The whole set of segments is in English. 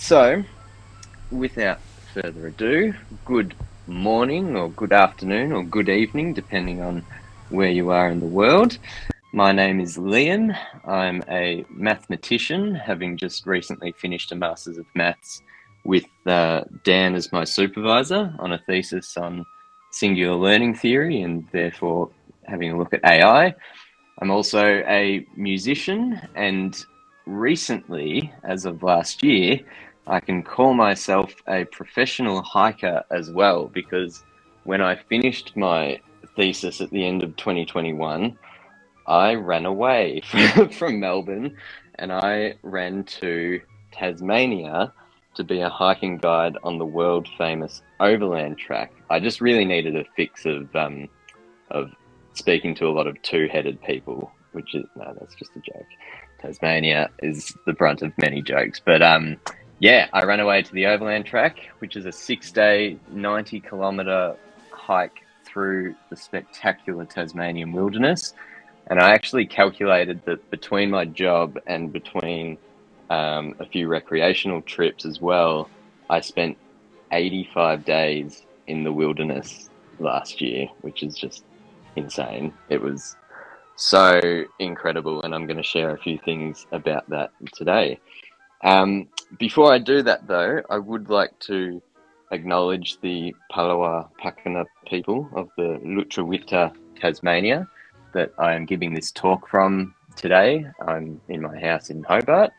So, without further ado, good morning or good afternoon or good evening, depending on where you are in the world. My name is Liam. I'm a mathematician, having just recently finished a Masters of Maths with uh, Dan as my supervisor on a thesis on singular learning theory and therefore having a look at AI. I'm also a musician and recently, as of last year, I can call myself a professional hiker as well because when I finished my thesis at the end of 2021, I ran away from Melbourne and I ran to Tasmania to be a hiking guide on the world famous overland track. I just really needed a fix of um, of speaking to a lot of two-headed people, which is no, that's just a joke. Tasmania is the brunt of many jokes, but um, yeah, I ran away to the Overland Track, which is a six day, 90 kilometre hike through the spectacular Tasmanian wilderness. And I actually calculated that between my job and between um, a few recreational trips as well, I spent 85 days in the wilderness last year, which is just insane. It was so incredible, and I'm going to share a few things about that today. Um, before I do that, though, I would like to acknowledge the Palawa Pakana people of the Lutruwita, Tasmania, that I am giving this talk from today. I'm in my house in Hobart,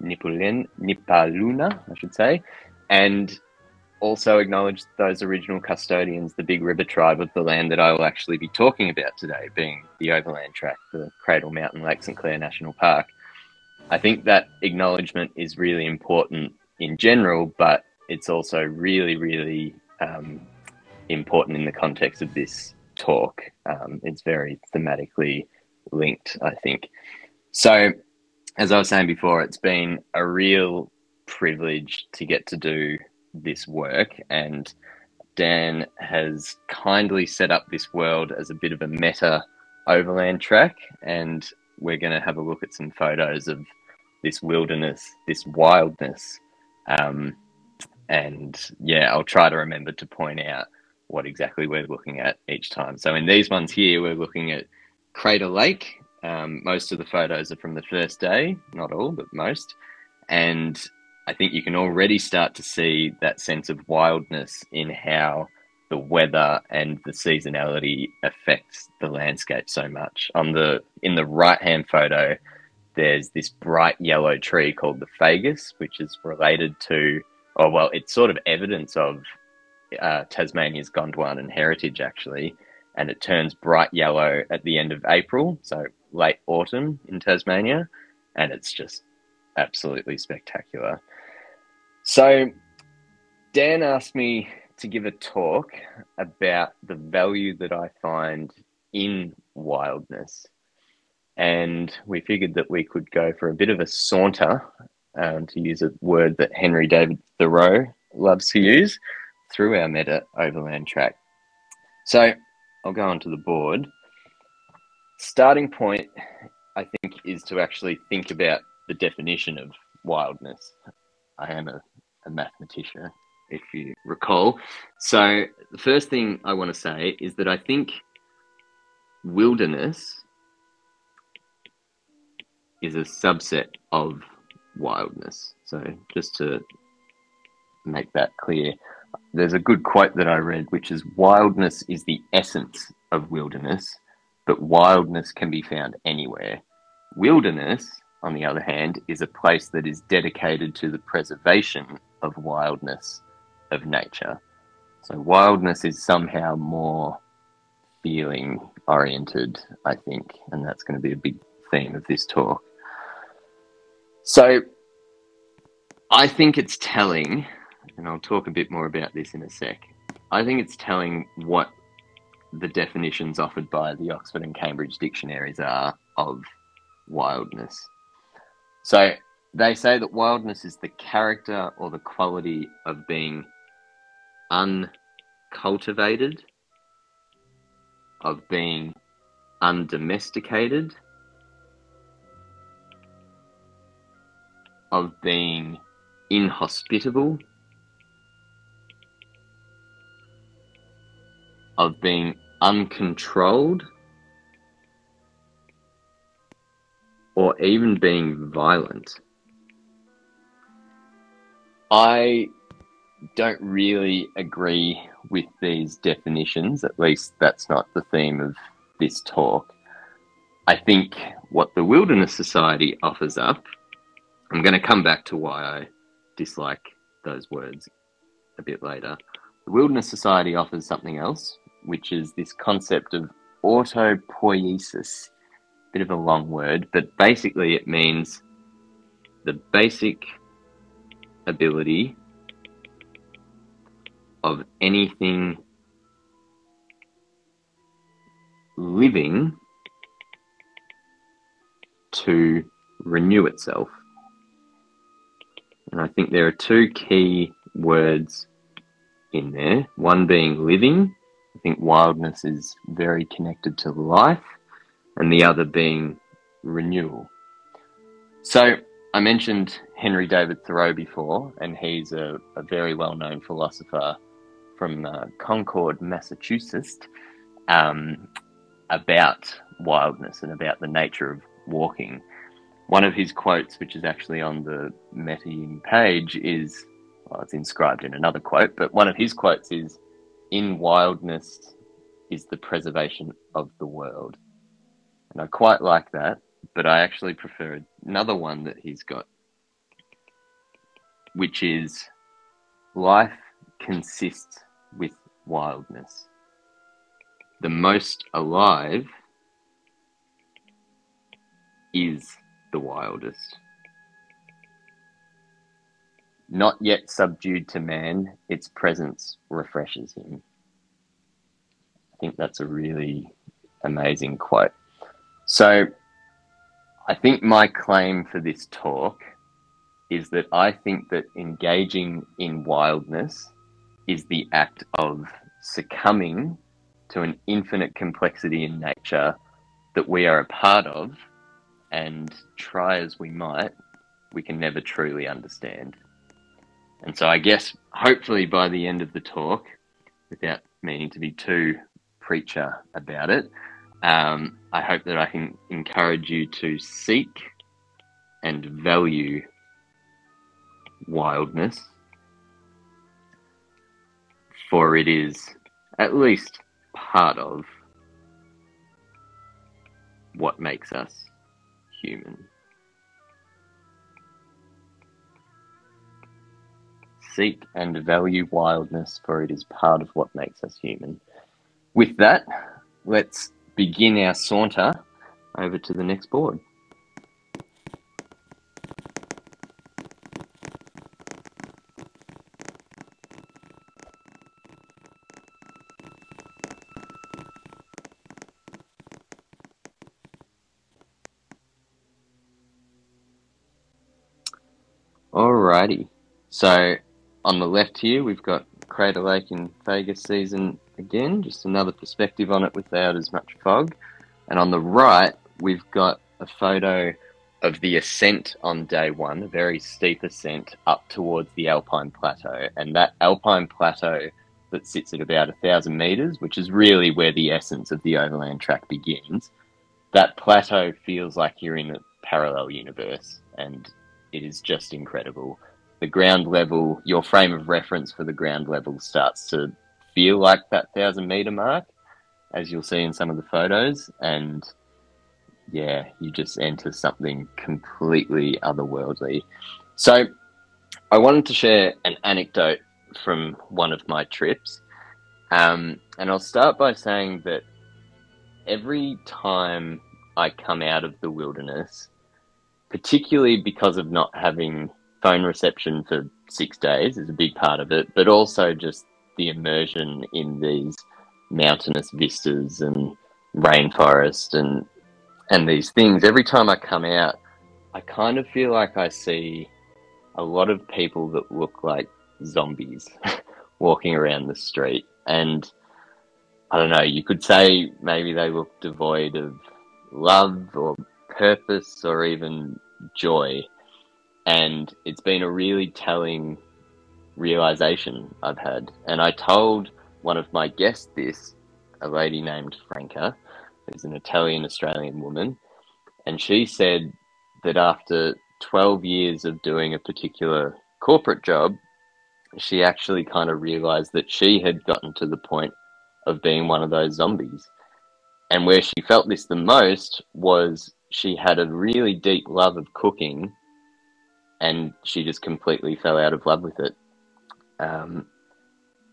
Nipulen, Nipaluna, I should say, and also acknowledge those original custodians, the Big River tribe of the land that I will actually be talking about today, being the Overland Track, the Cradle Mountain Lake St Clair National Park. I think that acknowledgement is really important in general, but it's also really, really um, important in the context of this talk. Um, it's very thematically linked, I think. So, as I was saying before, it's been a real privilege to get to do this work, and Dan has kindly set up this world as a bit of a meta overland track, and we're going to have a look at some photos of this wilderness, this wildness. Um, and yeah, I'll try to remember to point out what exactly we're looking at each time. So in these ones here, we're looking at Crater Lake. Um, most of the photos are from the first day, not all, but most. And I think you can already start to see that sense of wildness in how the weather and the seasonality affects the landscape so much. On the in the right hand photo, there's this bright yellow tree called the fagus, which is related to, or well, it's sort of evidence of uh, Tasmania's Gondwanan heritage actually, and it turns bright yellow at the end of April, so late autumn in Tasmania, and it's just absolutely spectacular. So, Dan asked me to give a talk about the value that I find in wildness and we figured that we could go for a bit of a saunter, um, to use a word that Henry David Thoreau loves to use, through our meta overland track. So I'll go onto the board. Starting point, I think, is to actually think about the definition of wildness. I am a, a mathematician, if you recall. So the first thing I want to say is that I think wilderness is a subset of wildness. So just to make that clear, there's a good quote that I read, which is wildness is the essence of wilderness, but wildness can be found anywhere. Wilderness, on the other hand, is a place that is dedicated to the preservation of wildness of nature. So wildness is somehow more feeling oriented, I think, and that's going to be a big theme of this talk. So I think it's telling, and I'll talk a bit more about this in a sec. I think it's telling what the definitions offered by the Oxford and Cambridge dictionaries are of wildness. So they say that wildness is the character or the quality of being uncultivated, of being undomesticated, of being inhospitable, of being uncontrolled, or even being violent. I don't really agree with these definitions, at least that's not the theme of this talk. I think what the Wilderness Society offers up, I'm going to come back to why I dislike those words a bit later. The Wilderness Society offers something else, which is this concept of autopoiesis. Bit of a long word, but basically it means the basic ability of anything living to renew itself. And I think there are two key words in there. One being living. I think wildness is very connected to life, and the other being renewal. So I mentioned Henry David Thoreau before, and he's a, a very well known philosopher from uh, Concord, Massachusetts, um, about wildness and about the nature of walking. One of his quotes, which is actually on the Meta page, is well, it's inscribed in another quote, but one of his quotes is In wildness is the preservation of the world. And I quite like that, but I actually prefer another one that he's got, which is Life consists with wildness. The most alive is the wildest. Not yet subdued to man, its presence refreshes him. I think that's a really amazing quote. So, I think my claim for this talk is that I think that engaging in wildness is the act of succumbing to an infinite complexity in nature that we are a part of, and try as we might, we can never truly understand. And so, I guess, hopefully, by the end of the talk, without meaning to be too preacher about it, um, I hope that I can encourage you to seek and value wildness for it is at least part of what makes us human. Seek and value wildness, for it is part of what makes us human. With that, let's begin our saunter over to the next board. So on the left here, we've got Crater Lake in Fagus season again, just another perspective on it without as much fog. And on the right, we've got a photo of the ascent on day one, a very steep ascent up towards the Alpine Plateau. And that Alpine Plateau that sits at about a thousand meters, which is really where the essence of the overland track begins, that plateau feels like you're in a parallel universe. And it is just incredible. The ground level, your frame of reference for the ground level starts to feel like that thousand meter mark, as you'll see in some of the photos. And yeah, you just enter something completely otherworldly. So I wanted to share an anecdote from one of my trips. Um, and I'll start by saying that every time I come out of the wilderness, particularly because of not having phone reception for six days is a big part of it, but also just the immersion in these mountainous vistas and rainforest and and these things. Every time I come out, I kind of feel like I see a lot of people that look like zombies walking around the street. And I don't know, you could say maybe they look devoid of love or purpose or even joy. And it's been a really telling realization I've had. And I told one of my guests this, a lady named Franca, who's an Italian Australian woman. And she said that after 12 years of doing a particular corporate job, she actually kind of realized that she had gotten to the point of being one of those zombies. And where she felt this the most was she had a really deep love of cooking and she just completely fell out of love with it. Um,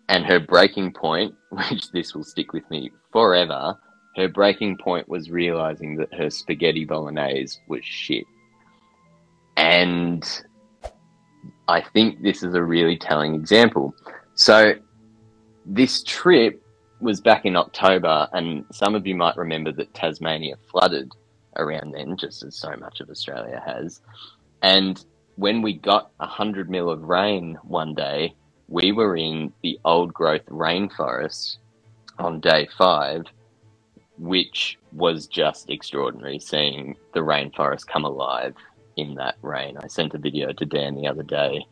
and her breaking point, which this will stick with me forever, her breaking point was realizing that her spaghetti bolognese was shit. And I think this is a really telling example. So, this trip was back in October, and some of you might remember that Tasmania flooded around then, just as so much of Australia has. And when we got 100 mil of rain one day, we were in the old growth rainforest on day five, which was just extraordinary seeing the rainforest come alive in that rain. I sent a video to Dan the other day,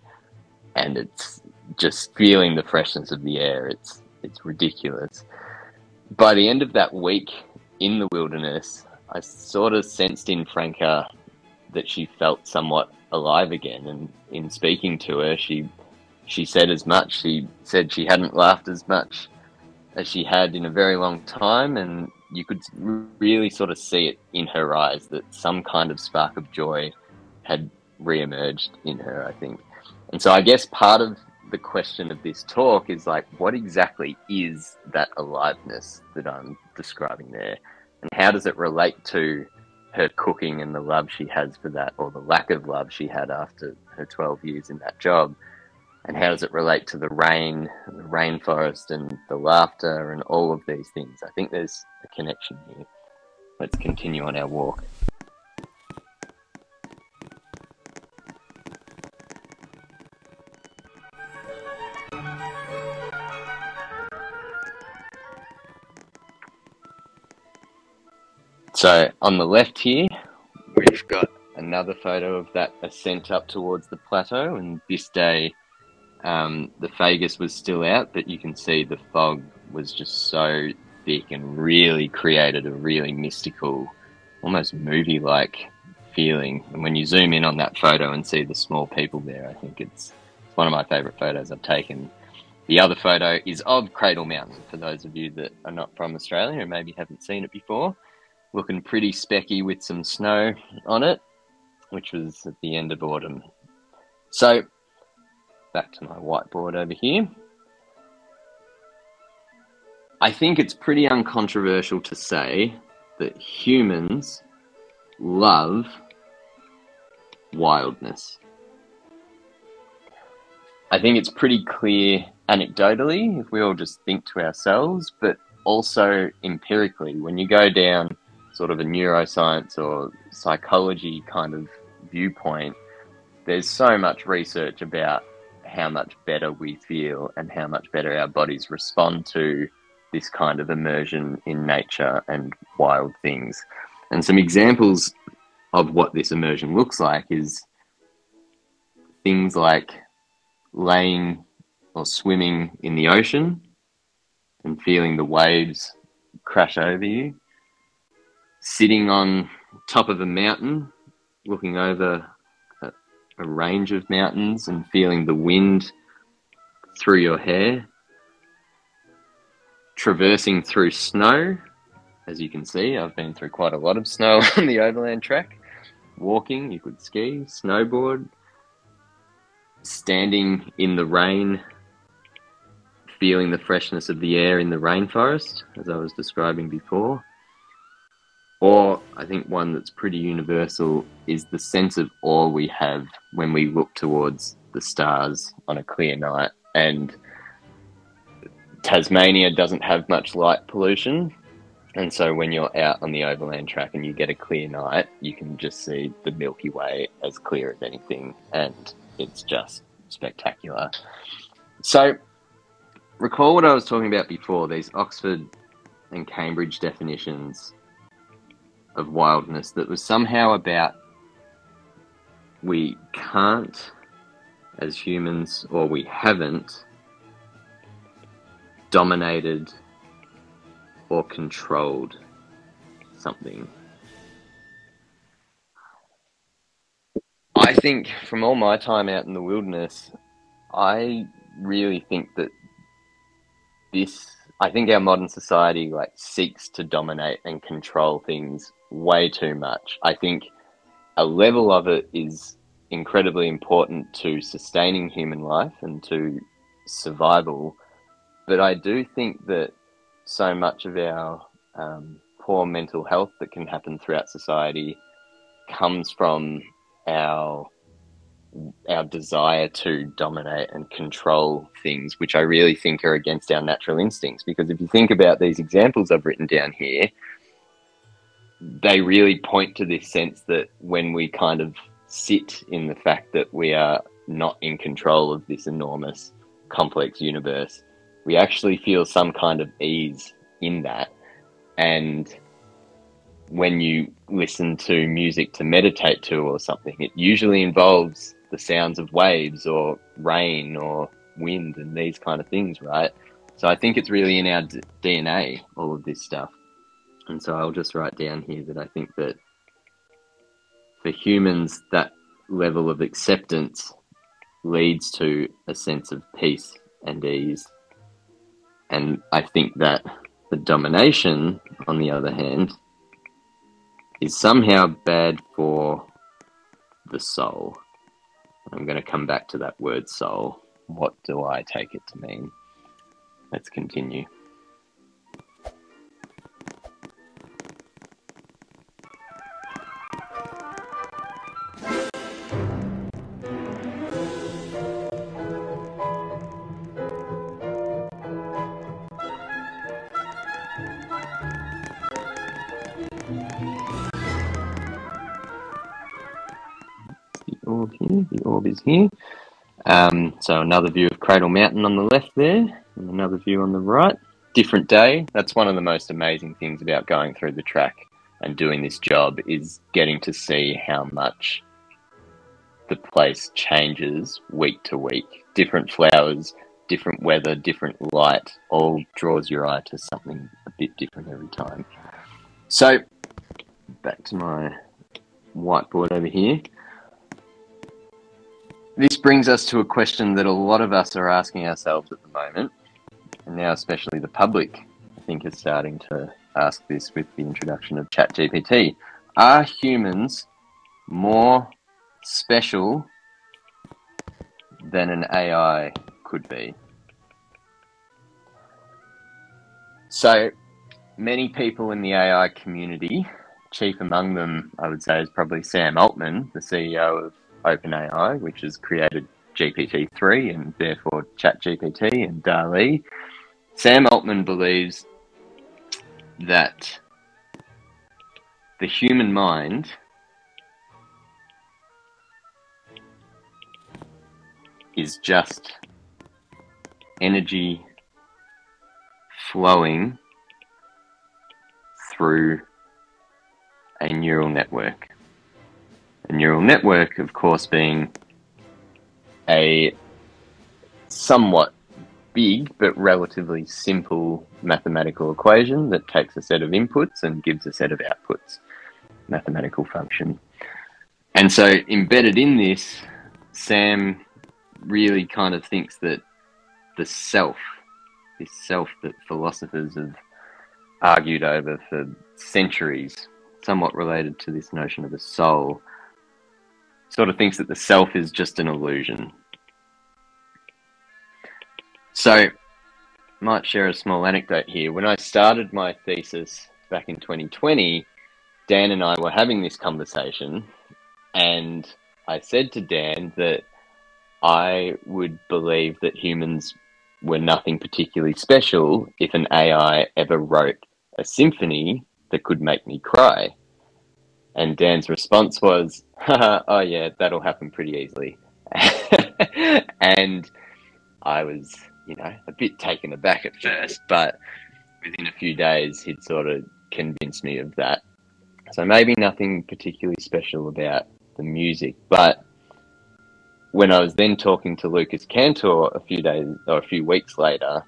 and it's just feeling the freshness of the air. It's it's ridiculous. By the end of that week in the wilderness, I sort of sensed in Franca that she felt somewhat alive again. And in speaking to her, she she said as much. She said she hadn't laughed as much as she had in a very long time, and you could really sort of see it in her eyes that some kind of spark of joy had re-emerged in her, I think. And so I guess part of the question of this talk is like, what exactly is that aliveness that I'm describing there? And how does it relate to her cooking and the love she has for that, or the lack of love she had after her 12 years in that job? And how does it relate to the rain, the rainforest, and the laughter, and all of these things? I think there's a connection here. Let's continue on our walk. So on the left here, we've got another photo of that ascent up towards the plateau. And this day, um, the Fagus was still out, but you can see the fog was just so thick and really created a really mystical, almost movie-like feeling. And when you zoom in on that photo and see the small people there, I think it's, it's one of my favorite photos I've taken. The other photo is of Cradle Mountain, for those of you that are not from Australia and maybe haven't seen it before looking pretty specky with some snow on it, which was at the end of autumn. So, back to my whiteboard over here. I think it's pretty uncontroversial to say that humans love wildness. I think it's pretty clear anecdotally if we all just think to ourselves, but also empirically. When you go down sort of a neuroscience or psychology kind of viewpoint, there's so much research about how much better we feel and how much better our bodies respond to this kind of immersion in nature and wild things. And some examples of what this immersion looks like is things like laying or swimming in the ocean and feeling the waves crash over you, sitting on top of a mountain, looking over a, a, range of mountains and feeling the wind through your hair, traversing through snow. As you can see, I've been through quite a lot of snow on the overland track. Walking, you could ski, snowboard, standing in the rain, feeling the freshness of the air in the rainforest, as I was describing before or I think one that's pretty universal is the sense of awe we have when we look towards the stars on a clear night. And Tasmania doesn't have much light pollution. And so when you're out on the overland track and you get a clear night, you can just see the Milky Way as clear as anything. And it's just spectacular. So recall what I was talking about before these Oxford and Cambridge definitions of wildness that was somehow about we can't, as humans, or we haven't dominated or controlled something. I think from all my time out in the wilderness, I really think that this I think our modern society like seeks to dominate and control things way too much. I think a level of it is incredibly important to sustaining human life and to survival, but I do think that so much of our um, poor mental health that can happen throughout society comes from our our desire to dominate and control things, which I really think are against our natural instincts. Because if you think about these examples I've written down here, they really point to this sense that when we kind of sit in the fact that we are not in control of this enormous, complex universe, we actually feel some kind of ease in that. And when you listen to music to meditate to or something, it usually involves the sounds of waves or rain or wind and these kind of things, right? So I think it's really in our DNA, all of this stuff. And so I'll just write down here that I think that for humans, that level of acceptance leads to a sense of peace and ease. And I think that the domination, on the other hand, is somehow bad for the soul. I'm going to come back to that word soul. What do I take it to mean? Let's continue. Orb here. The orb is here. Um, so another view of Cradle Mountain on the left there, and another view on the right. Different day. That's one of the most amazing things about going through the track and doing this job is getting to see how much the place changes week to week. Different flowers, different weather, different light, all draws your eye to something a bit different every time. So, back to my whiteboard over here. This brings us to a question that a lot of us are asking ourselves at the moment, and now especially the public, I think, is starting to ask this with the introduction of ChatGPT. Are humans more special than an AI could be? So, many people in the AI community, chief among them, I would say, is probably Sam Altman, the CEO of OpenAI, which has created GPT-3 and therefore ChatGPT and DALL-E. Sam Altman believes that the human mind is just energy flowing through a neural network. A neural network, of course, being a somewhat big but relatively simple mathematical equation that takes a set of inputs and gives a set of outputs, mathematical function. And so, embedded in this, Sam really kind of thinks that the self, this self that philosophers have argued over for centuries, somewhat related to this notion of a soul, sort of thinks that the self is just an illusion. So, I might share a small anecdote here. When I started my thesis back in 2020, Dan and I were having this conversation, and I said to Dan that I would believe that humans were nothing particularly special if an AI ever wrote a symphony that could make me cry. And Dan's response was, oh, yeah, that'll happen pretty easily. and I was, you know, a bit taken aback at first, but within a few days, he'd sort of convinced me of that. So maybe nothing particularly special about the music, but when I was then talking to Lucas Cantor a few days or a few weeks later,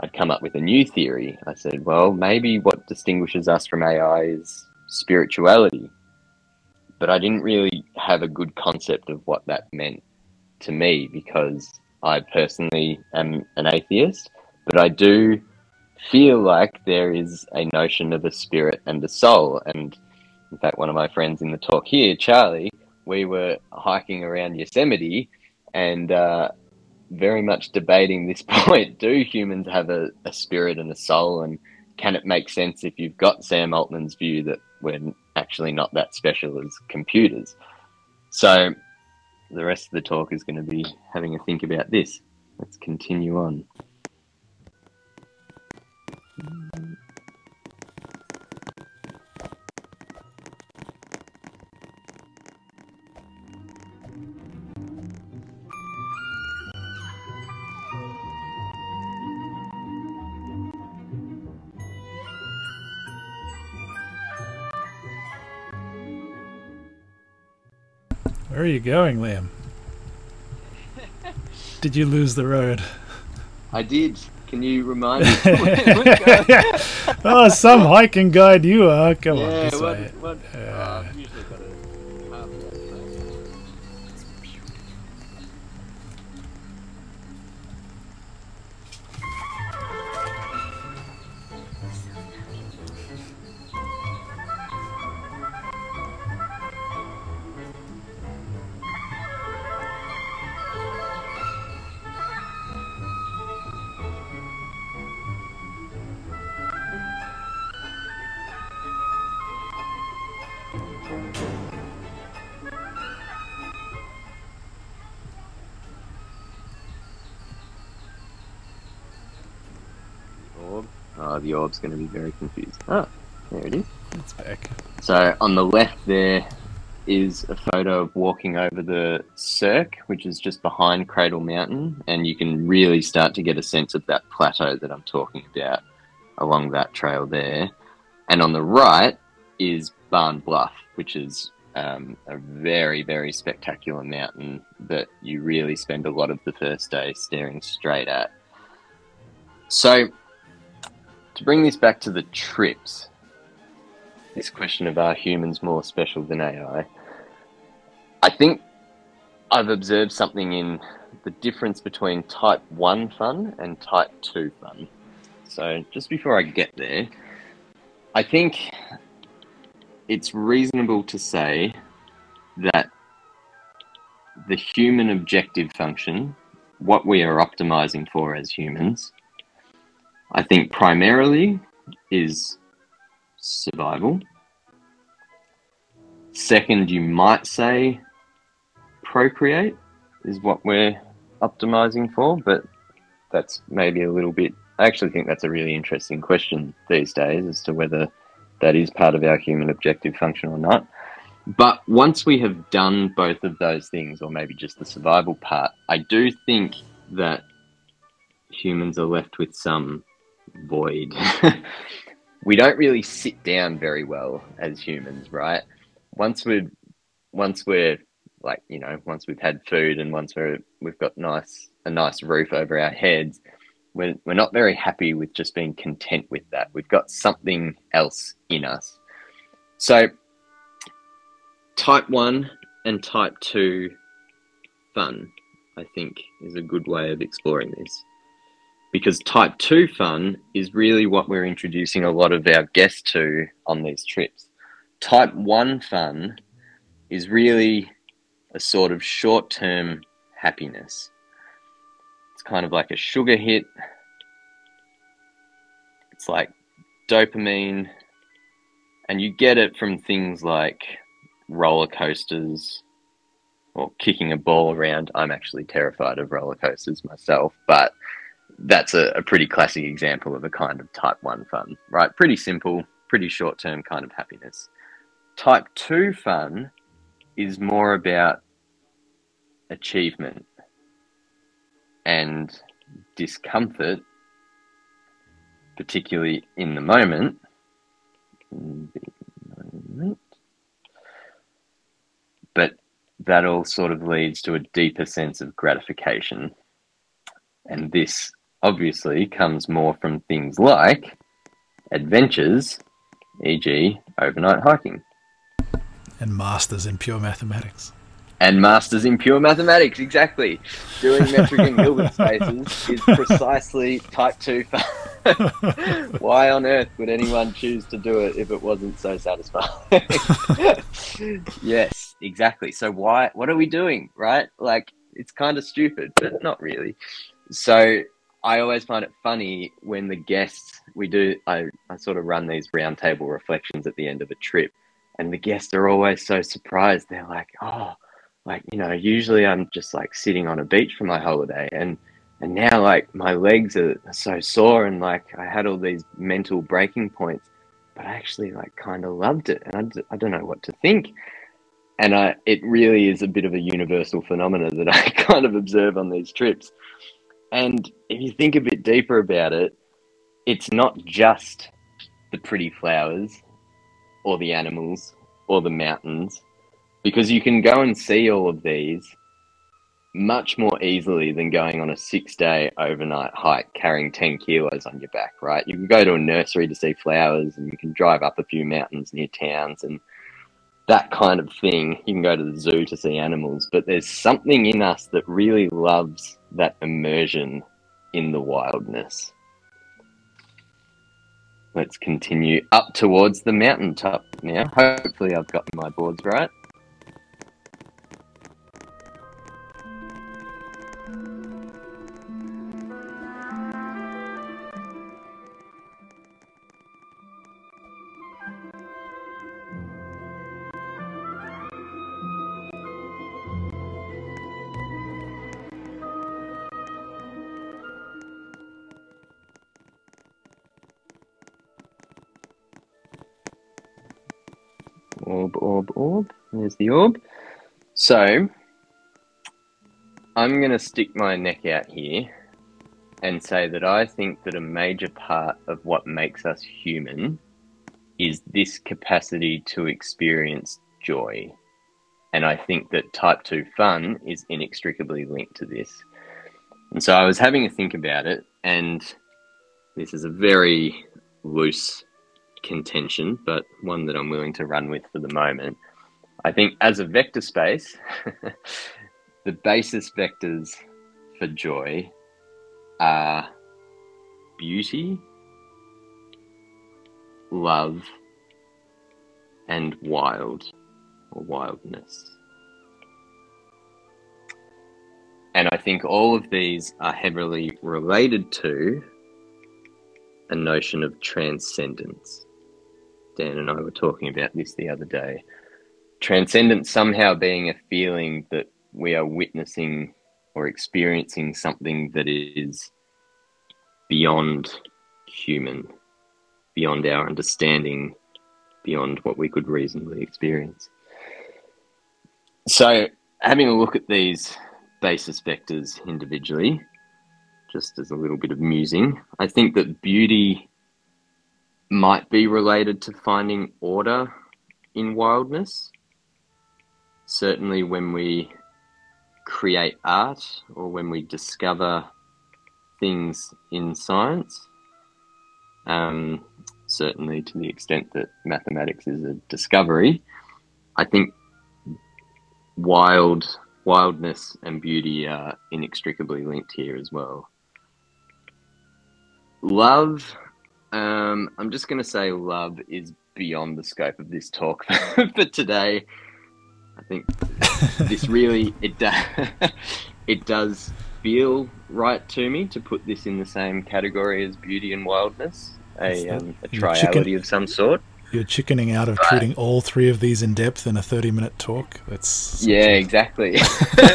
I'd come up with a new theory. I said, well, maybe what distinguishes us from AI is spirituality. But I didn't really have a good concept of what that meant to me because I personally am an atheist, but I do feel like there is a notion of a spirit and a soul. And in fact, one of my friends in the talk here, Charlie, we were hiking around Yosemite and uh, very much debating this point. Do humans have a, a spirit and a soul? And can it make sense if you've got Sam Altman's view that we're actually not that special as computers? So the rest of the talk is going to be having a think about this. Let's continue on. Are you going, Liam? Did you lose the road? I did. Can you remind me? oh, some hiking guide you are. Come yeah, on, this what, way. what, Uh, Oh, orb's going to be very confused. Ah, there it is. it's back. So on the left there is a photo of walking over the Cirque, which is just behind Cradle Mountain, and you can really start to get a sense of that plateau that I'm talking about along that trail there. And on the right is Barn Bluff, which is um, a very, very spectacular mountain that you really spend a lot of the first day staring straight at. So, to bring this back to the trips, this question of are humans more special than AI? I think I've observed something in the difference between type 1 fun and type 2 fun. So, just before I get there, I think it's reasonable to say that the human objective function, what we are optimizing for as humans, I think primarily is survival. Second, you might say procreate is what we're optimizing for, but that's maybe a little bit. I actually think that's a really interesting question these days as to whether that is part of our human objective function or not. But once we have done both of those things, or maybe just the survival part, I do think that humans are left with some void. we don't really sit down very well as humans, right? Once we're once we're like you know once we've had food and once we're we've got nice a nice roof over our heads, we're we're not very happy with just being content with that. We've got something else in us. So type one and type two fun, I think, is a good way of exploring this because type 2 fun is really what we're introducing a lot of our guests to on these trips. Type 1 fun is really a sort of short term happiness. It's kind of like a sugar hit, it's like dopamine, and you get it from things like roller coasters or kicking a ball around. I'm actually terrified of roller coasters myself, but that's a, a, pretty classic example of a kind of type 1 fun, right? Pretty simple, pretty short term kind of happiness. Type 2 fun is more about achievement and discomfort, particularly in the moment. But that all sort of leads to a deeper sense of gratification. And this obviously comes more from things like adventures, e.g., overnight hiking. And masters in pure mathematics. And masters in pure mathematics, exactly. Doing metric and Hilbert spaces is precisely type 2 fun. Why on earth would anyone choose to do it if it wasn't so satisfying? yes, exactly. So why what are we doing, right? Like it's kind of stupid, but not really. So I always find it funny when the guests we do I, I sort of run these roundtable reflections at the end of a trip and the guests are always so surprised. They're like, Oh, like, you know, usually I'm just like sitting on a beach for my holiday and and now like my legs are so sore and like I had all these mental breaking points, but I actually like kind of loved it and I d- I don't know what to think. And I, it really is a bit of a universal phenomenon that I kind of observe on these trips. And if you think a bit deeper about it, it's not just the pretty flowers or the animals or the mountains, because you can go and see all of these much more easily than going on a six day overnight hike carrying 10 kilos on your back, right? You can go to a nursery to see flowers and you can drive up a few mountains near towns and that kind of thing. You can go to the zoo to see animals, but there's something in us that really loves that immersion in the wildness. Let's continue up towards the mountaintop now. Hopefully, I've got my boards right. The orb. So, I'm going to stick my neck out here and say that I think that a major part of what makes us human is this capacity to experience joy. And I think that type 2 fun is inextricably linked to this. And so I was having a think about it, and this is a very loose contention, but one that I'm willing to run with for the moment. I think as a vector space, the basis vectors for joy are beauty, love, and wild or wildness. And I think all of these are heavily related to a notion of transcendence. Dan and I were talking about this the other day. Transcendence somehow being a feeling that we are witnessing or experiencing something that is beyond human, beyond our understanding, beyond what we could reasonably experience. So, having a look at these basis vectors individually, just as a little bit of musing, I think that beauty might be related to finding order in wildness. Certainly, when we create art or when we discover things in science, um, certainly to the extent that mathematics is a discovery, I think wild wildness and beauty are inextricably linked here as well. Love um, I'm just going to say love is beyond the scope of this talk for today. I think this really it does it does feel right to me to put this in the same category as beauty and wildness, a, um, a triality chicken, of some sort. You're chickening out of treating all three of these in depth in a 30 minute talk. That's yeah, exactly.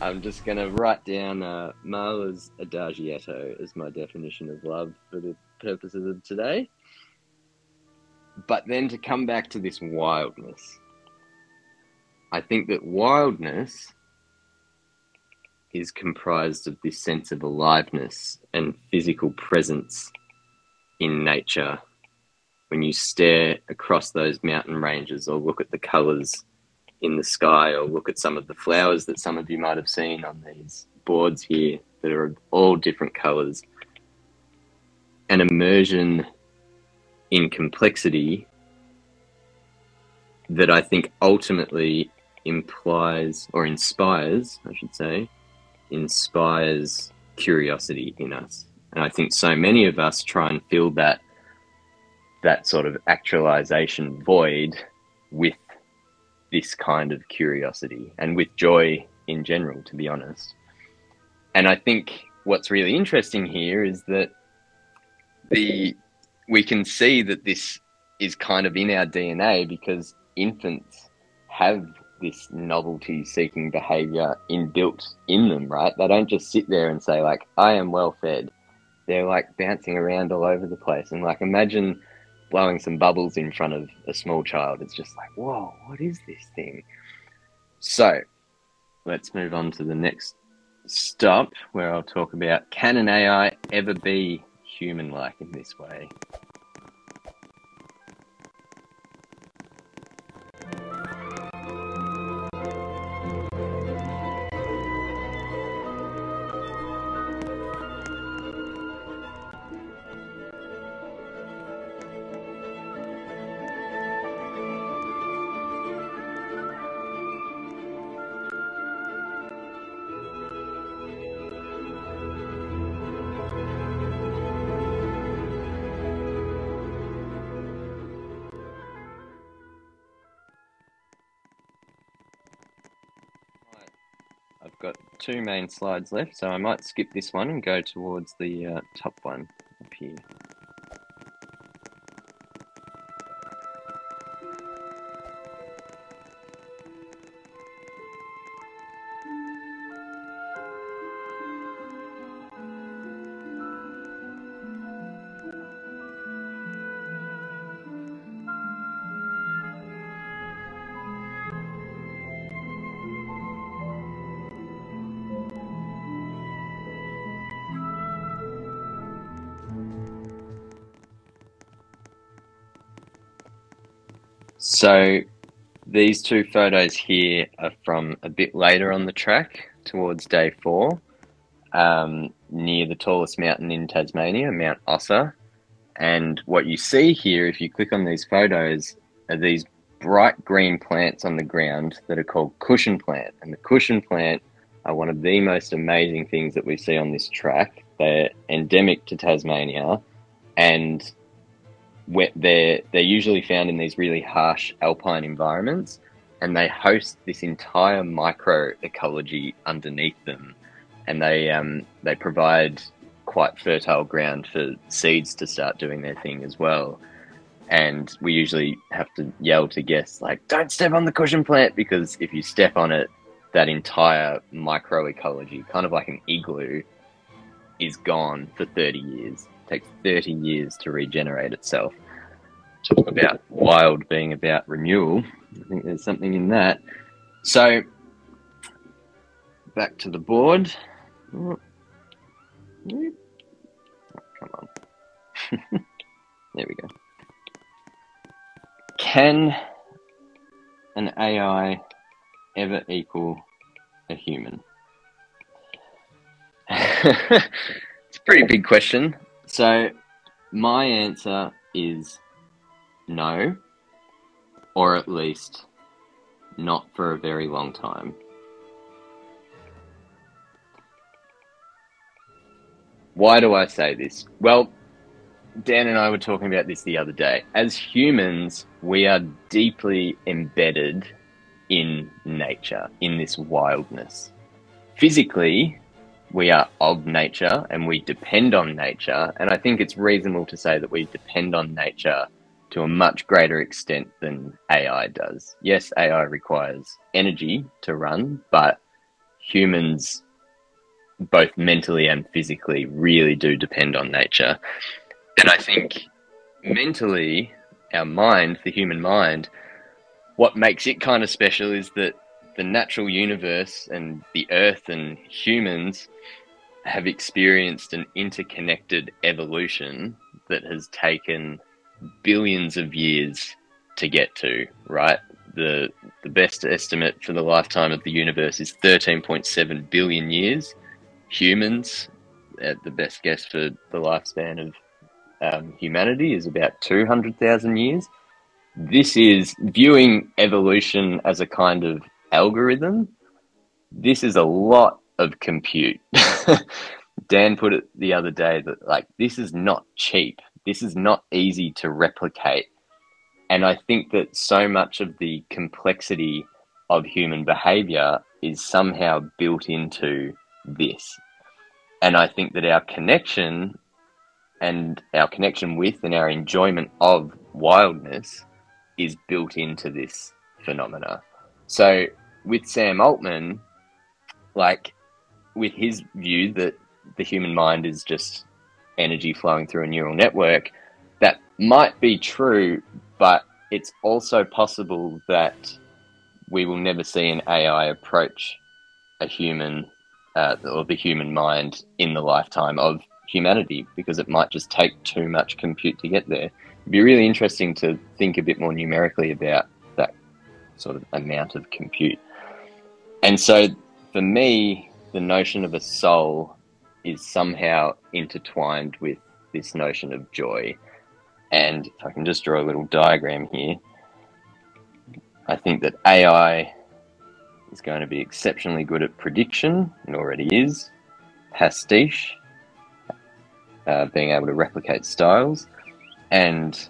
I'm just going to write down uh, Mahler's Adagietto as my definition of love for the purposes of today. But then to come back to this wildness, I think that wildness is comprised of this sense of aliveness and physical presence in nature when you stare across those mountain ranges or look at the colors in the sky or look at some of the flowers that some of you might have seen on these boards here that are all different colors. An immersion in complexity that I think ultimately implies or inspires, I should say, inspires curiosity in us. And I think so many of us try and fill that that sort of actualization void with this kind of curiosity and with joy in general, to be honest. And I think what's really interesting here is that the we can see that this is kind of in our DNA because infants have this novelty seeking behavior inbuilt in them, right? They don't just sit there and say, like, I am well fed. They're like bouncing around all over the place. And like, imagine blowing some bubbles in front of a small child. It's just like, whoa, what is this thing? So let's move on to the next stop where I'll talk about can an AI ever be human like in this way? Two main slides left, so I might skip this one and go towards the uh, top one up here. So these two photos here are from a bit later on the track towards day four, um, near the tallest mountain in Tasmania, Mount Ossa. And what you see here, if you click on these photos, are these bright green plants on the ground that are called cushion plant. And the cushion plant are one of the most amazing things that we see on this track. They're endemic to Tasmania and they're they're usually found in these really harsh alpine environments, and they host this entire micro ecology underneath them, and they um, they provide quite fertile ground for seeds to start doing their thing as well. And we usually have to yell to guests like, "Don't step on the cushion plant," because if you step on it, that entire microecology, kind of like an igloo, is gone for 30 years takes 30 years to regenerate itself. Talk about wild being about renewal. I think there's something in that. So, back to the board. Oh, come on. there we go. Can an AI ever equal a human? it's a pretty big question. So, my answer is no, or at least not for a very long time. Why do I say this? Well, Dan and I were talking about this the other day. As humans, we are deeply embedded in nature, in this wildness. Physically, we are of nature and we depend on nature. And I think it's reasonable to say that we depend on nature to a much greater extent than AI does. Yes, AI requires energy to run, but humans, both mentally and physically, really do depend on nature. And I think mentally, our mind, the human mind, what makes it kind of special is that the natural universe and the earth and humans have experienced an interconnected evolution that has taken billions of years to get to, right? The the best estimate for the lifetime of the universe is 13.7 billion years. Humans, at the best guess for the lifespan of um, humanity is about 200,000 years. This is viewing evolution as a kind of algorithm. This is a lot of compute. Dan put it the other day that like this is not cheap. This is not easy to replicate. And I think that so much of the complexity of human behavior is somehow built into this. And I think that our connection and our connection with and our enjoyment of wildness is built into this phenomena. So with Sam Altman, like with his view that the human mind is just energy flowing through a neural network, that might be true, but it's also possible that we will never see an AI approach a human uh, or the human mind in the lifetime of humanity because it might just take too much compute to get there. It'd be really interesting to think a bit more numerically about sort of amount of compute. And so for me, the notion of a soul is somehow intertwined with this notion of joy. And if I can just draw a little diagram here, I think that AI is going to be exceptionally good at prediction, and already is, pastiche, uh, being able to replicate styles, and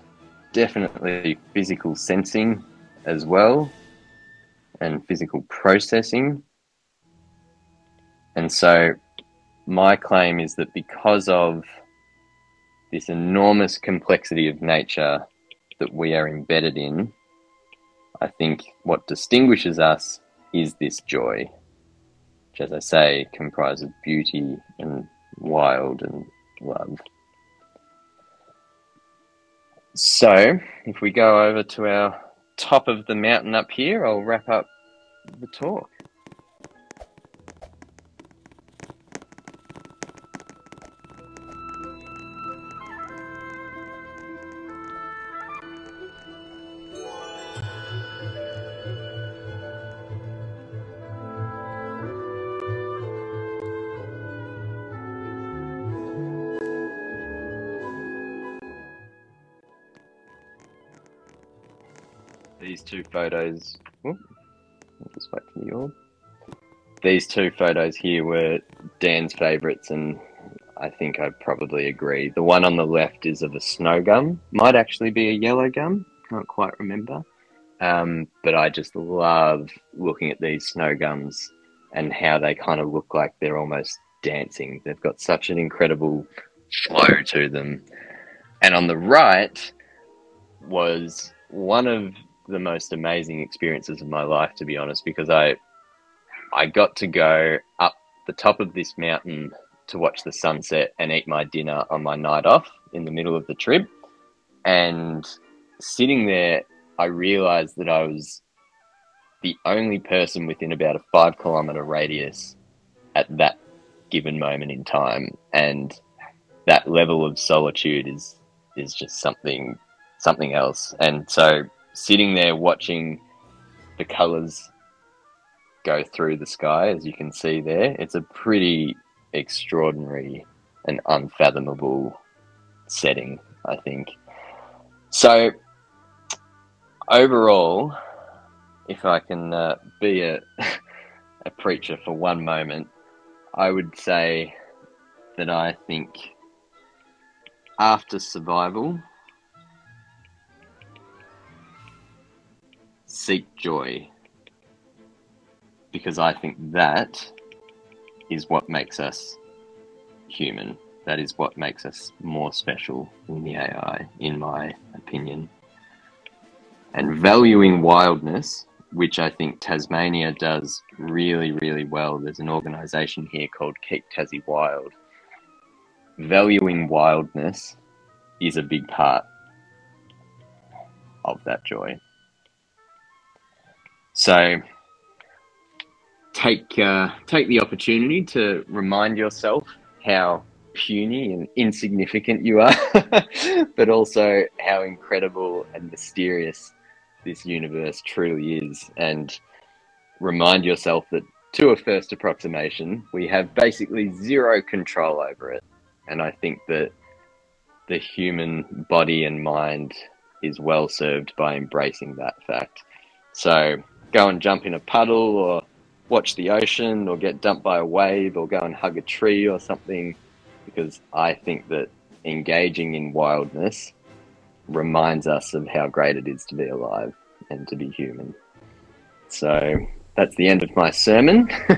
definitely physical sensing as well, and physical processing. And so my claim is that because of this enormous complexity of nature that we are embedded in, I think what distinguishes us is this joy, which, as I say, comprises beauty and wild and love. So, if we go over to our top of the mountain up here, I'll wrap up the talk. Photos. I'll just wait for the orb. These two photos here were Dan's favourites, and I think I probably agree. The one on the left is of a snow gum. Might actually be a yellow gum. Can't quite remember. Um, but I just love looking at these snow gums and how they kind of look like they're almost dancing. They've got such an incredible flow to them. And on the right was one of the most amazing experiences of my life, to be honest, because I I got to go up the top of this mountain to watch the sunset and eat my dinner on my night off in the middle of the trip. And sitting there, I realized that I was the only person within about a five kilometer radius at that given moment in time. And that level of solitude is is just something something else. And so sitting there watching the colors go through the sky, as you can see there, it's a pretty extraordinary and unfathomable setting, I think. So, overall, if I can uh, be a, a preacher for one moment, I would say that I think after survival, seek joy because I think that is what makes us human. That is what makes us more special than the AI, in my opinion. And valuing wildness, which I think Tasmania does really, really well. There's an organization here called Keep Tassie Wild. Valuing wildness is a big part of that joy. So take uh, take the opportunity to remind yourself how puny and insignificant you are, but also how incredible and mysterious this universe truly is. And remind yourself that to a first approximation, we have basically zero control over it. And I think that the human body and mind is well served by embracing that fact. So go and jump in a puddle or watch the ocean or get dumped by a wave or go and hug a tree or something because I think that engaging in wildness reminds us of how great it is to be alive and to be human. So that's the end of my sermon.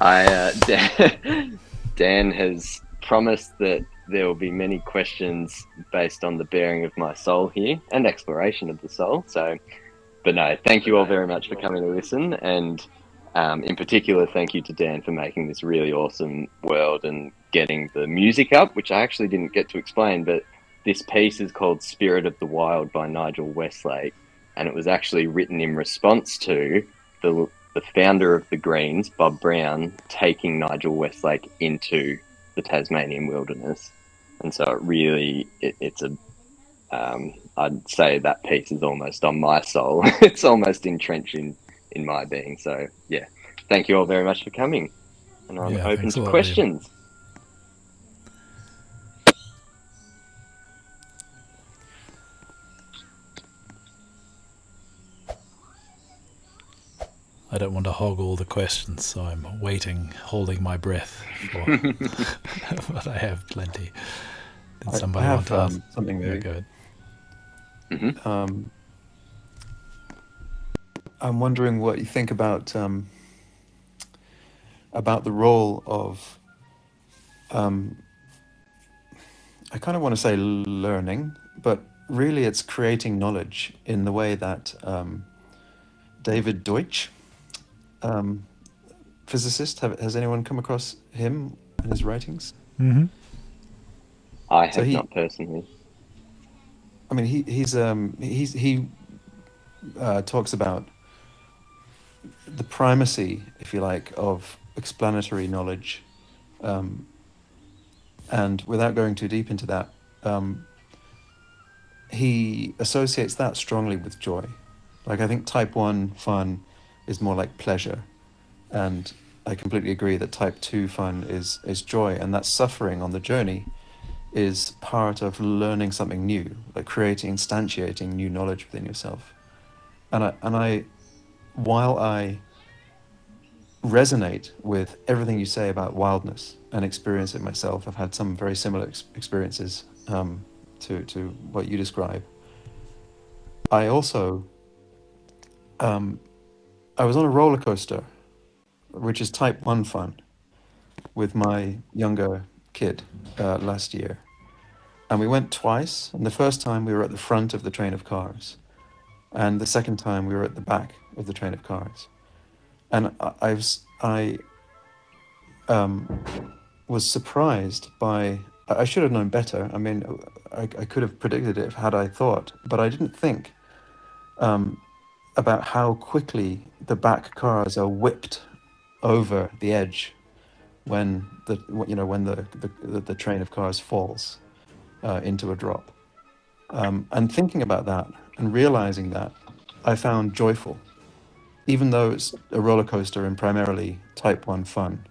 I uh, Dan, Dan has promised that there will be many questions based on the bearing of my soul here and exploration of the soul. So, but no, thank you all very much for coming to listen. And um, in particular, thank you to Dan for making this really awesome world and getting the music up, which I actually didn't get to explain. But this piece is called Spirit of the Wild by Nigel Westlake. And it was actually written in response to the, the founder of the Greens, Bob Brown, taking Nigel Westlake into the Tasmanian wilderness. And so it really, it, it's a, um, I'd say that piece is almost on my soul. it's almost entrenched in in my being. So yeah, thank you all very much for coming, and I'm yeah, open to lot, questions. I don't want to hog all the questions, so I'm waiting, holding my breath for but I have plenty. Did somebody I have, want to um, ask? something very good? Mm-hmm. Um, I'm wondering what you think about um, about the role of. Um, I kind of want to say learning, but really it's creating knowledge in the way that um, David Deutsch, um, physicist, have, has anyone come across him and his writings? Mm-hmm. I have so he, not personally. I mean, he he's um he's he uh, talks about the primacy, if you like, of explanatory knowledge. Um, and without going too deep into that, um, he associates that strongly with joy. Like, I think type 1 fun is more like pleasure. And I completely agree that type 2 fun is, is joy. And that suffering on the journey is part of learning something new, like creating, instantiating new knowledge within yourself. And I, and I while I resonate with everything you say about wildness and experience it myself, I've had some very similar ex- experiences um, to, to what you describe. I also, um, I was on a roller coaster, which is type 1 fun, with my younger kid uh, last year. And we went twice. And the first time we were at the front of the train of cars. And the second time we were at the back of the train of cars, and I, I was I um, was surprised by. I should have known better. I mean, I, I could have predicted it had I thought, but I didn't think um, about how quickly the back cars are whipped over the edge when the you know when the the, the train of cars falls uh, into a drop. Um, and thinking about that and realizing that, I found joyful even though it's a roller coaster and primarily type 1 fun,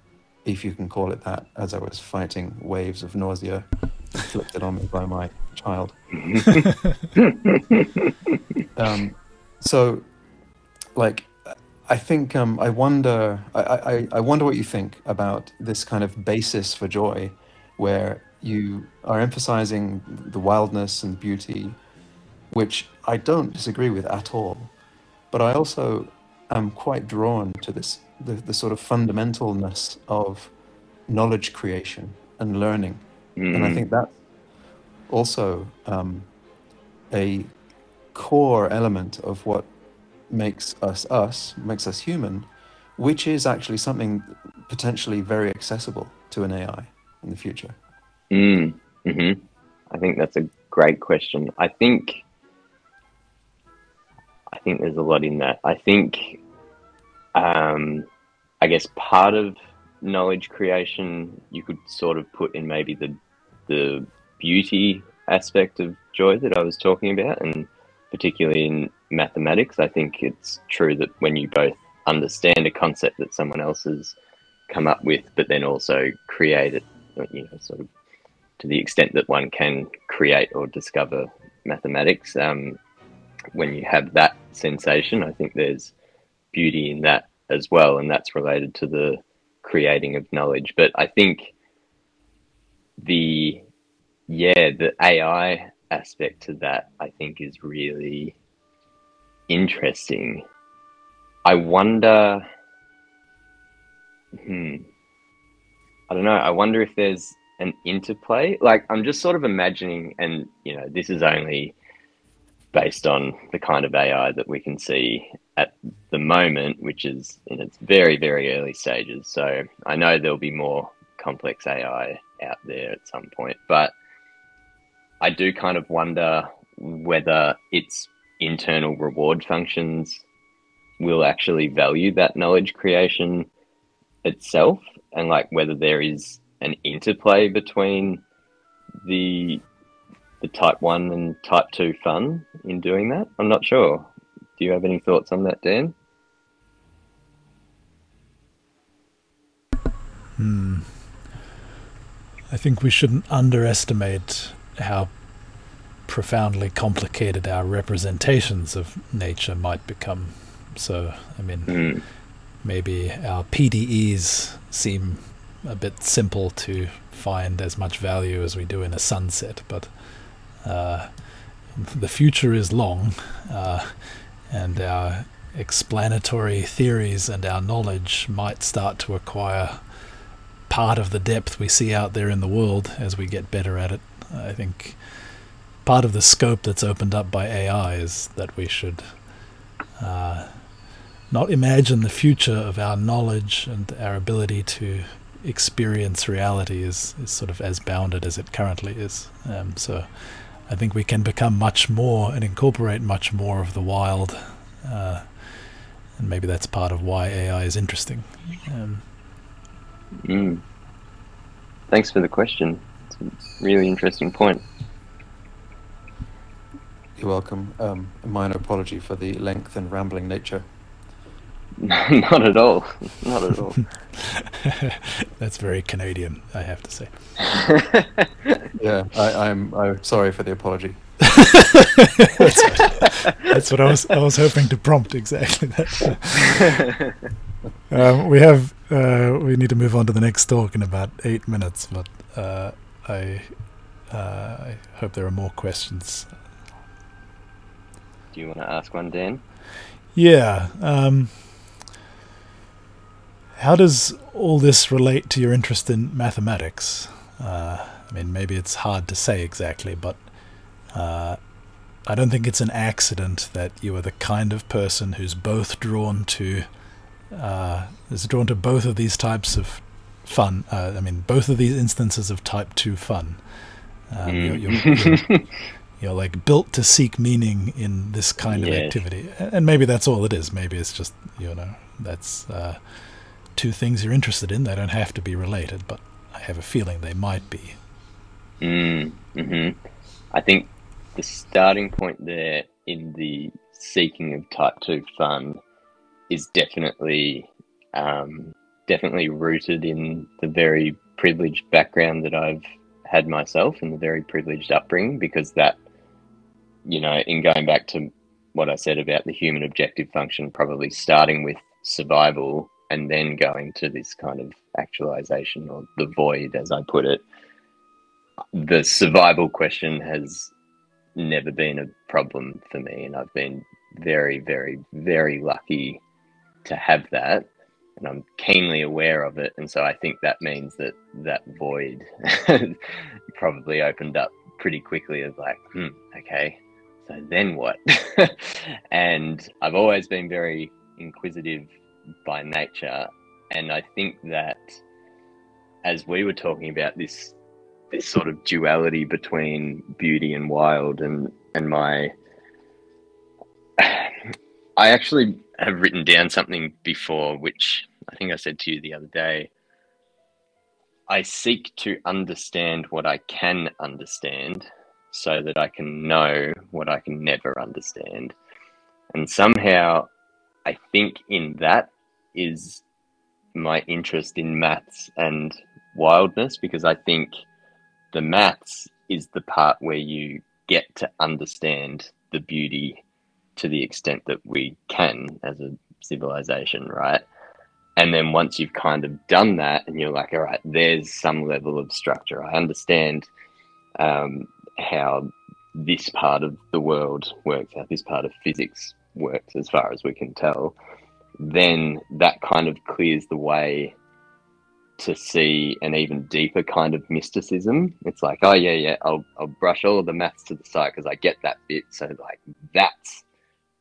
if you can call it that, as I was fighting waves of nausea inflicted on me by my child. um, so, like, I think um, I wonder. I, I, I wonder what you think about this kind of basis for joy, where you are emphasizing the wildness and beauty, which I don't disagree with at all. But I also am quite drawn to this the, the sort of fundamentalness of knowledge creation and learning. Mm. And I mm. think that's also um, a core element of what makes us us, makes us human, which is actually something potentially very accessible to an AI in the future. Mm. Mm-hmm. I think that's a great question. I think I think there's a lot in that. I think um, I guess part of knowledge creation you could sort of put in maybe the the beauty aspect of joy that I was talking about, and particularly in mathematics, I think it's true that when you both understand a concept that someone else has come up with, but then also create it, you know, sort of to the extent that one can create or discover mathematics. Um, when you have that sensation, I think there's beauty in that as well, and that's related to the creating of knowledge. But I think the yeah, the AI aspect to that I think is really interesting. I wonder hmm I don't know, I wonder if there's an interplay. Like I'm just sort of imagining and you know, this is only based on the kind of AI that we can see at the moment, which is in its very, very early stages. So I know there'll be more complex AI out there at some point, but I do kind of wonder whether its internal reward functions will actually value that knowledge creation itself and like whether there is an interplay between the the type 1 and type 2 fun in doing that? I'm not sure. Do you have any thoughts on that, Dan? Hmm. I think we shouldn't underestimate how profoundly complicated our representations of nature might become. So, I mean, Mm. maybe our PDEs seem a bit simple to find as much value as we do in a sunset, but uh, the future is long, uh, and our explanatory theories and our knowledge might start to acquire part of the depth we see out there in the world as we get better at it. I think part of the scope that's opened up by AI is that we should uh, not imagine the future of our knowledge and our ability to experience reality is, is sort of as bounded as it currently is. Um, so I think we can become much more and incorporate much more of the wild. Uh, and maybe that's part of why AI is interesting. Um, Mm. Thanks for the question. It's a really interesting point. You're welcome. Um, a minor apology for the length and rambling nature. Not at all. Not at all. that's very Canadian, I have to say. Yeah, I, I'm I'm sorry for the apology. that's, that's what I was I was hoping to prompt exactly that. Um, we have uh, we need to move on to the next talk in about eight minutes, but uh, I uh, I hope there are more questions. Do you want to ask one, Dan? Yeah. Um, how does all this relate to your interest in mathematics? Uh, I mean, maybe it's hard to say exactly, but uh, I don't think it's an accident that you are the kind of person who's both drawn to uh, is drawn to both of these types of fun. Uh, I mean, both of these instances of type two fun. Um, you're, you're, you're, you're like built to seek meaning in this kind of activity, and maybe that's all it is. Maybe it's just you know that's uh, two things you're interested in. They don't have to be related, but I have a feeling they might be. Mm, hmm I think the starting point there in the seeking of type two fun is definitely um, definitely rooted in the very privileged background that I've had myself and the very privileged upbringing because that you know in going back to what I said about the human objective function probably starting with survival and then going to this kind of actualization or the void as I put it the survival question has never been a problem for me. And I've been very very very lucky to have that. And I'm keenly aware of it. And so I think that means that that void probably opened up pretty quickly of like hmm okay so then what? And I've always been very inquisitive by nature and I think that as we were talking about this this sort of duality between beauty and wild and and my I actually have written down something before which I think I said to you the other day. I seek to understand what I can understand so that I can know what I can never understand. And somehow I think in that is my interest in maths and wildness because I think the maths is the part where you get to understand the beauty to the extent that we can as a civilization, right? And then once you've kind of done that and you're like, all right, there's some level of structure. I understand um, how this part of the world works, how this part of physics works, as far as we can tell. Then that kind of clears the way to see an even deeper kind of mysticism. It's like, oh yeah, yeah, I'll I'll brush all of the maths to the side because I get that bit. So like that's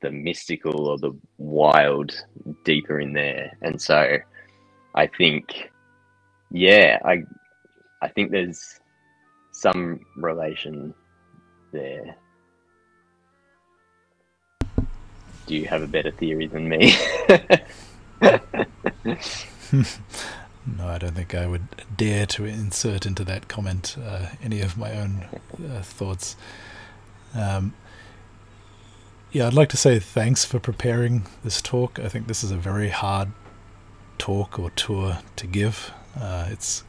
the mystical or the wild deeper in there. And so I think yeah, I I think there's some relation there. Do you have a better theory than me? No, I don't think I would dare to insert into that comment uh, any of my own uh, thoughts. Um, yeah, I'd like to say thanks for preparing this talk. I think this is a very hard talk or tour to give. Uh, it's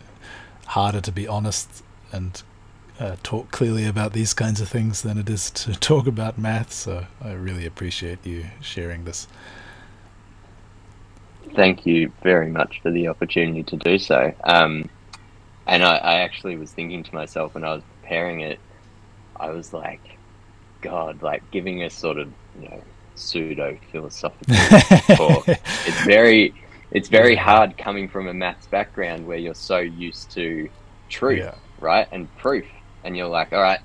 harder to be honest and uh, talk clearly about these kinds of things than it is to talk about math. So I really appreciate you sharing this thank you very much for the opportunity to do so. Um, and I, I, actually was thinking to myself when I was preparing it, I was like, God, like giving a sort of you know pseudo philosophical talk. It's very, it's very hard coming from a maths background where you're so used to truth, yeah. right, and proof, and you're like, all right,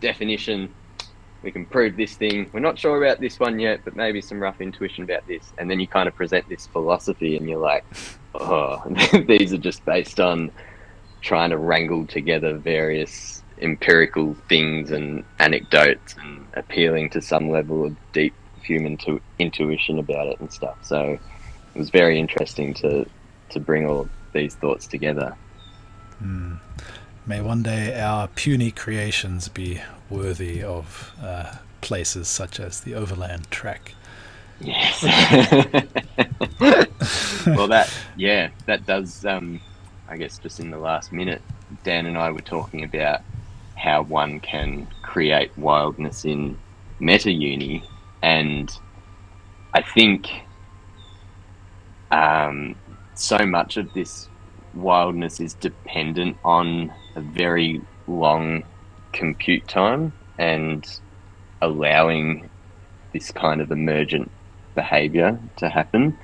definition, we can prove this thing. We're not sure about this one yet, but maybe some rough intuition about this. And then you kind of present this philosophy, and you're like, oh, these are just based on trying to wrangle together various empirical things and anecdotes and appealing to some level of deep human intuition about it and stuff. So it was very interesting to to bring all these thoughts together. Mm. May one day our puny creations be worthy of uh, places such as the Overland Track. Yes. well, that yeah, that does. Um, I guess just in the last minute, Dan and I were talking about how one can create wildness in metauni, and I think um, so much of this wildness is dependent on a very long compute time and allowing this kind of emergent behavior to happen.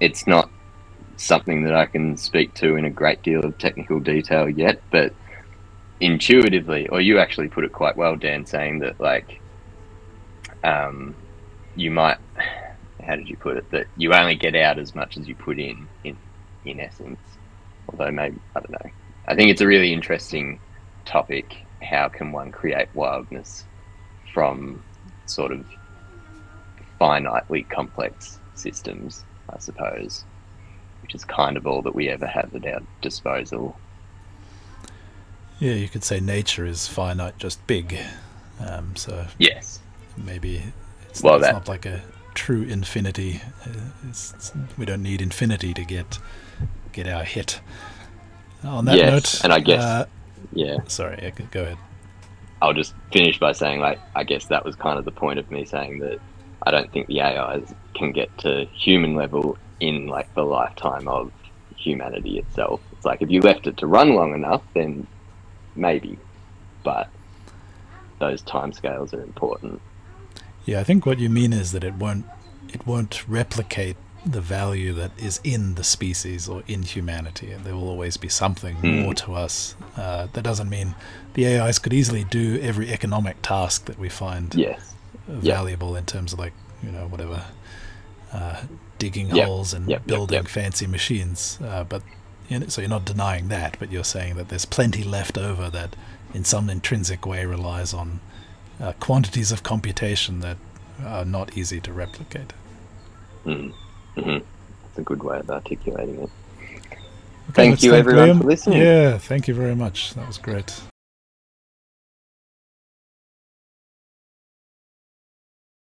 It's not something that I can speak to in a great deal of technical detail yet, but intuitively, or you actually put it quite well, Dan, saying that like um, you might, how did you put it? That you only get out as much as you put in, in in essence. Although maybe I don't know. I think it's a really interesting topic how can one create wildness from sort of finitely complex systems, I suppose, which is kind of all that we ever have at our disposal. Yeah, you could say nature is finite, just big. Um, so yes, maybe it's, well, not, it's not like a true infinity. Uh, it's, it's, we don't need infinity to get get our hit. On that yes, note, and I guess uh, yeah. Sorry, go ahead. I'll just finish by saying, like, I guess that was kind of the point of me saying that I don't think the AIs can get to human level in like the lifetime of humanity itself. It's like if you left it to run long enough, then maybe, but those timescales are important. Yeah, I think what you mean is that it won't it won't replicate the value that is in the species or in humanity, and there will always be something mm. more to us. Uh, that doesn't mean the AIs could easily do every economic task that we find yes. valuable in terms of like you know whatever uh, digging yep. holes and yep, building yep, fancy machines. Uh, but you know, so you're not denying that, but you're saying that there's plenty left over that, in some intrinsic way, relies on uh, quantities of computation that are not easy to replicate. Mm. Mm-hmm. That's a good way of articulating it. Thank let's you, everyone, Liam. for listening. Yeah, thank you very much. That was great.